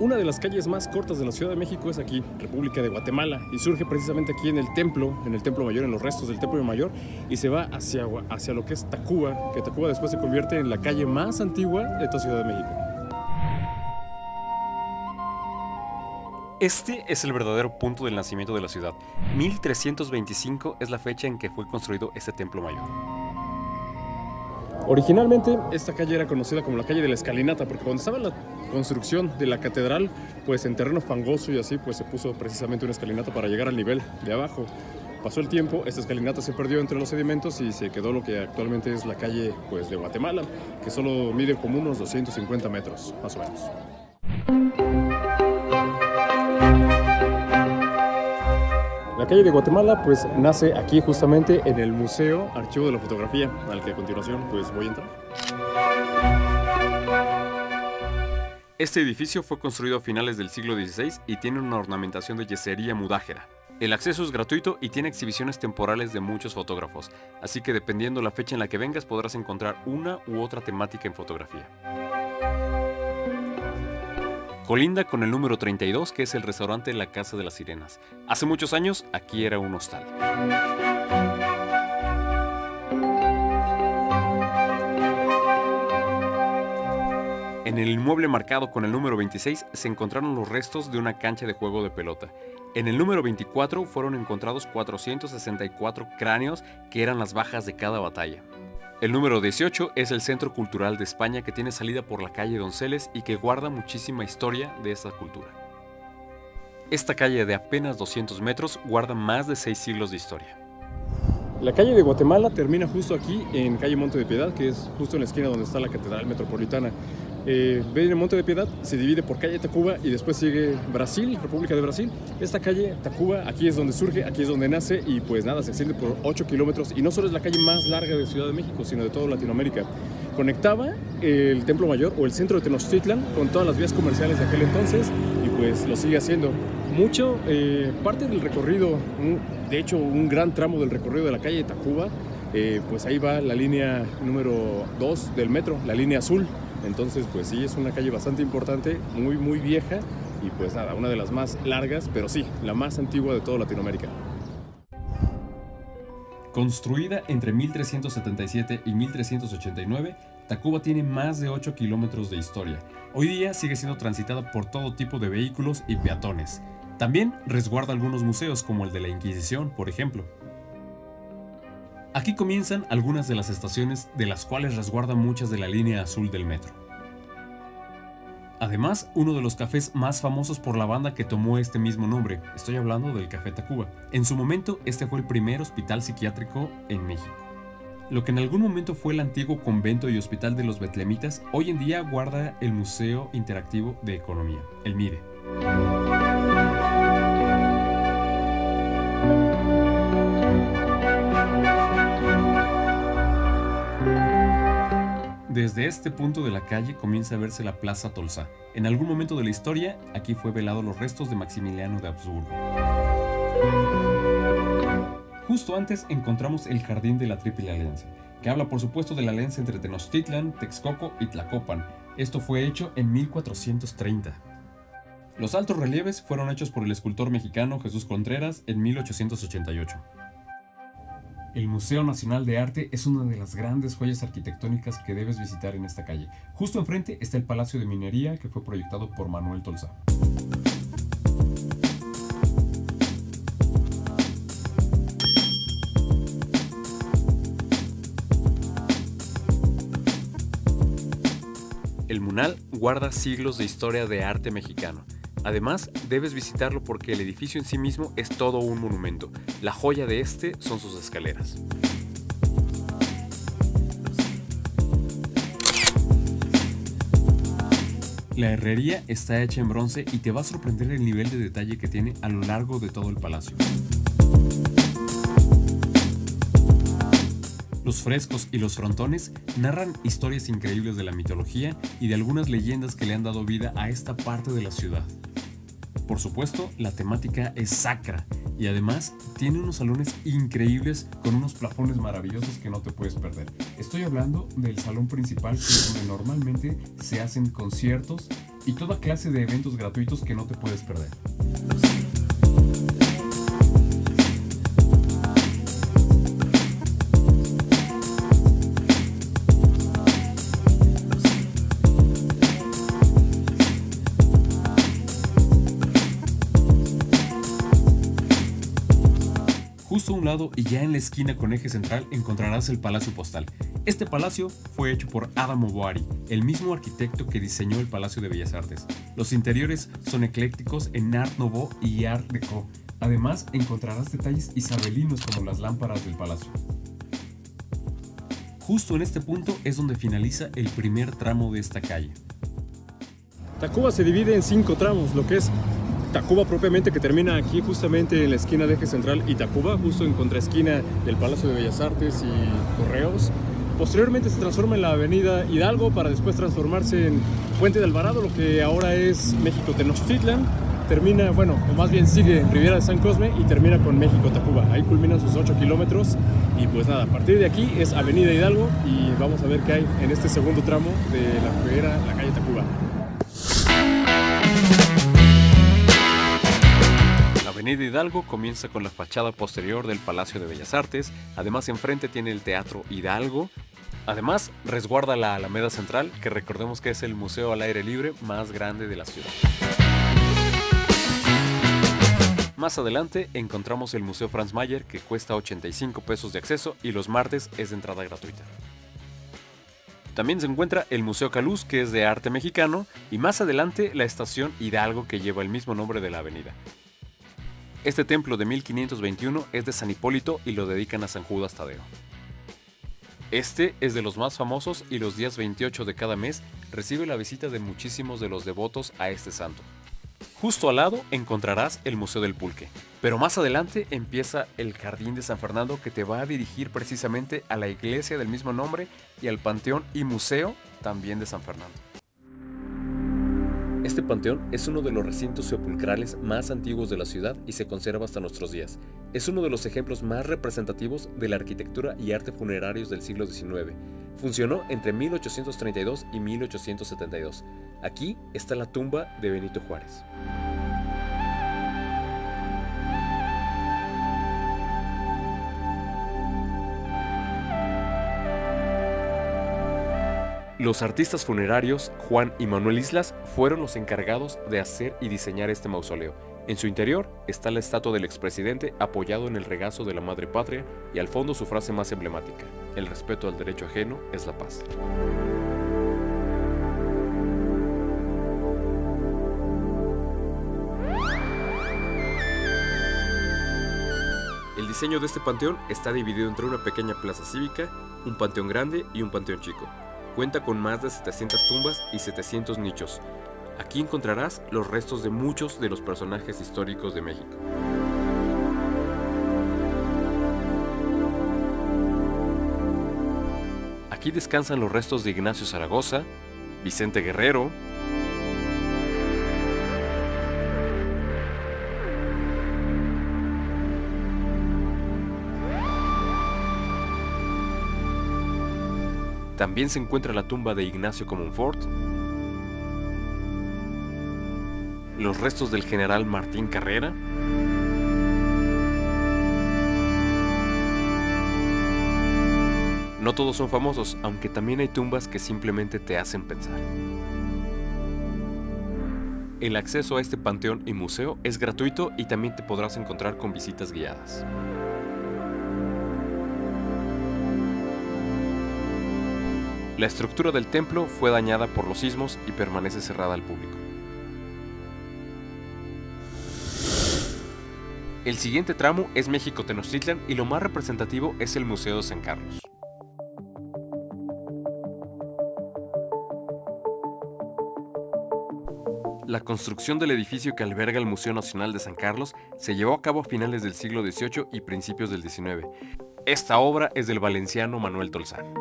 una de las calles más cortas de la Ciudad de México es aquí, República de Guatemala, y surge precisamente aquí en el templo, en el templo mayor, en los restos del templo mayor, y se va hacia, hacia lo que es Tacuba, que Tacuba después se convierte en la calle más antigua de toda Ciudad de México. Este es el verdadero punto del nacimiento de la ciudad. 1325 es la fecha en que fue construido este templo mayor. Originalmente esta calle era conocida como la calle de la escalinata porque cuando estaba la construcción de la catedral, pues en terreno fangoso y así, pues se puso precisamente una escalinata para llegar al nivel de abajo. Pasó el tiempo, esta escalinata se perdió entre los sedimentos y se quedó lo que actualmente es la calle pues, de Guatemala, que solo mide como unos 250 metros, más o menos. La calle de Guatemala pues nace aquí justamente en el Museo Archivo de la Fotografía, al que a continuación pues voy a entrar. Este edificio fue construido a finales del siglo XVI y tiene una ornamentación de yesería mudájera. El acceso es gratuito y tiene exhibiciones temporales de muchos fotógrafos, así que dependiendo la fecha en la que vengas podrás encontrar una u otra temática en fotografía. Colinda con el número 32, que es el restaurante La Casa de las Sirenas. Hace muchos años, aquí era un hostal. En el inmueble marcado con el número 26 se encontraron los restos de una cancha de juego de pelota. En el número 24 fueron encontrados 464 cráneos que eran las bajas de cada batalla. El número 18 es el Centro Cultural de España que tiene salida por la calle Donceles y que guarda muchísima historia de esta cultura. Esta calle de apenas 200 metros guarda más de 6 siglos de historia. La calle de Guatemala termina justo aquí en calle Monte de Piedad, que es justo en la esquina donde está la Catedral Metropolitana. Eh, Monte de Piedad, se divide por calle Tacuba y después sigue Brasil, República de Brasil. Esta calle Tacuba, aquí es donde surge, aquí es donde nace y pues nada, se extiende por 8 kilómetros y no solo es la calle más larga de Ciudad de México, sino de toda Latinoamérica. Conectaba el Templo Mayor o el centro de Tenochtitlan con todas las vías comerciales de aquel entonces y pues lo sigue haciendo. Mucho, eh, parte del recorrido, de hecho un gran tramo del recorrido de la calle Tacuba, eh, pues ahí va la línea número 2 del metro, la línea azul. Entonces, pues sí, es una calle bastante importante, muy, muy vieja y pues nada, una de las más largas, pero sí, la más antigua de toda Latinoamérica. Construida entre 1377 y 1389, Tacuba tiene más de 8 kilómetros de historia. Hoy día sigue siendo transitada por todo tipo de vehículos y peatones. También resguarda algunos museos como el de la Inquisición, por ejemplo. Aquí comienzan algunas de las estaciones de las cuales resguarda muchas de la línea azul del metro. Además, uno de los cafés más famosos por la banda que tomó este mismo nombre, estoy hablando del Café Tacuba. En su momento, este fue el primer hospital psiquiátrico en México. Lo que en algún momento fue el antiguo convento y hospital de los betlemitas, hoy en día guarda el Museo Interactivo de Economía, el MIDE. Desde este punto de la calle comienza a verse la Plaza Tolsa. En algún momento de la historia, aquí fue velado los restos de Maximiliano de Habsburgo. Justo antes encontramos el Jardín de la Triple Alianza, que habla por supuesto de la alianza entre Tenochtitlan, Texcoco y Tlacopan. Esto fue hecho en 1430. Los altos relieves fueron hechos por el escultor mexicano Jesús Contreras en 1888. El Museo Nacional de Arte es una de las grandes joyas arquitectónicas que debes visitar en esta calle. Justo enfrente está el Palacio de Minería que fue proyectado por Manuel Tolsa. El Munal guarda siglos de historia de arte mexicano. Además, debes visitarlo porque el edificio en sí mismo es todo un monumento. La joya de este son sus escaleras. La herrería está hecha en bronce y te va a sorprender el nivel de detalle que tiene a lo largo de todo el palacio. Los frescos y los frontones narran historias increíbles de la mitología y de algunas leyendas que le han dado vida a esta parte de la ciudad. Por supuesto, la temática es sacra y además tiene unos salones increíbles con unos plafones maravillosos que no te puedes perder. Estoy hablando del salón principal donde normalmente se hacen conciertos y toda clase de eventos gratuitos que no te puedes perder. Y ya en la esquina con eje central encontrarás el Palacio Postal. Este palacio fue hecho por Adam Oboari, el mismo arquitecto que diseñó el Palacio de Bellas Artes. Los interiores son eclécticos en Art Nouveau y Art Deco. Además, encontrarás detalles isabelinos como las lámparas del palacio. Justo en este punto es donde finaliza el primer tramo de esta calle. Tacuba se divide en cinco tramos, lo que es Tacuba propiamente que termina aquí justamente en la esquina de eje central y Tacuba justo en contraesquina del Palacio de Bellas Artes y Correos. Posteriormente se transforma en la avenida Hidalgo para después transformarse en Puente de Alvarado, lo que ahora es México Tenochtitlan. Termina, bueno, o más bien sigue en Riviera de San Cosme y termina con México Tacuba. Ahí culminan sus 8 kilómetros y pues nada, a partir de aquí es Avenida Hidalgo y vamos a ver qué hay en este segundo tramo de la que era la calle Tacuba. Avenida Hidalgo comienza con la fachada posterior del Palacio de Bellas Artes, además enfrente tiene el Teatro Hidalgo, además resguarda la Alameda Central, que recordemos que es el museo al aire libre más grande de la ciudad. Más adelante encontramos el Museo Franz Mayer que cuesta 85 pesos de acceso y los martes es de entrada gratuita. También se encuentra el Museo Caluz que es de arte mexicano y más adelante la estación Hidalgo que lleva el mismo nombre de la avenida. Este templo de 1521 es de San Hipólito y lo dedican a San Judas Tadeo. Este es de los más famosos y los días 28 de cada mes recibe la visita de muchísimos de los devotos a este santo. Justo al lado encontrarás el Museo del Pulque, pero más adelante empieza el Jardín de San Fernando que te va a dirigir precisamente a la iglesia del mismo nombre y al Panteón y Museo también de San Fernando. Este panteón es uno de los recintos sepulcrales más antiguos de la ciudad y se conserva hasta nuestros días. Es uno de los ejemplos más representativos de la arquitectura y arte funerarios del siglo XIX. Funcionó entre 1832 y 1872. Aquí está la tumba de Benito Juárez. Los artistas funerarios Juan y Manuel Islas fueron los encargados de hacer y diseñar este mausoleo. En su interior está la estatua del expresidente apoyado en el regazo de la madre patria y al fondo su frase más emblemática, el respeto al derecho ajeno es la paz. El diseño de este panteón está dividido entre una pequeña plaza cívica, un panteón grande y un panteón chico. Cuenta con más de 700 tumbas y 700 nichos. Aquí encontrarás los restos de muchos de los personajes históricos de México. Aquí descansan los restos de Ignacio Zaragoza, Vicente Guerrero, También se encuentra la tumba de Ignacio Comonfort, los restos del general Martín Carrera, No todos son famosos, aunque también hay tumbas que simplemente te hacen pensar. El acceso a este panteón y museo es gratuito y también te podrás encontrar con visitas guiadas. La estructura del templo fue dañada por los sismos y permanece cerrada al público. El siguiente tramo es México Tenochtitlan y lo más representativo es el Museo de San Carlos. La construcción del edificio que alberga el Museo Nacional de San Carlos se llevó a cabo a finales del siglo XVIII y principios del XIX. Esta obra es del valenciano Manuel Tolzán.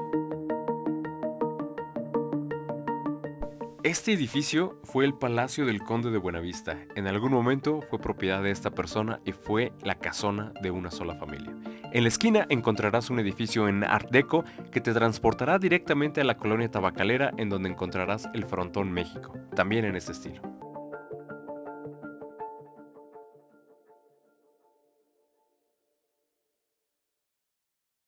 Este edificio fue el Palacio del Conde de Buenavista. En algún momento fue propiedad de esta persona y fue la casona de una sola familia. En la esquina encontrarás un edificio en Art Deco que te transportará directamente a la colonia tabacalera en donde encontrarás el Frontón México, también en este estilo.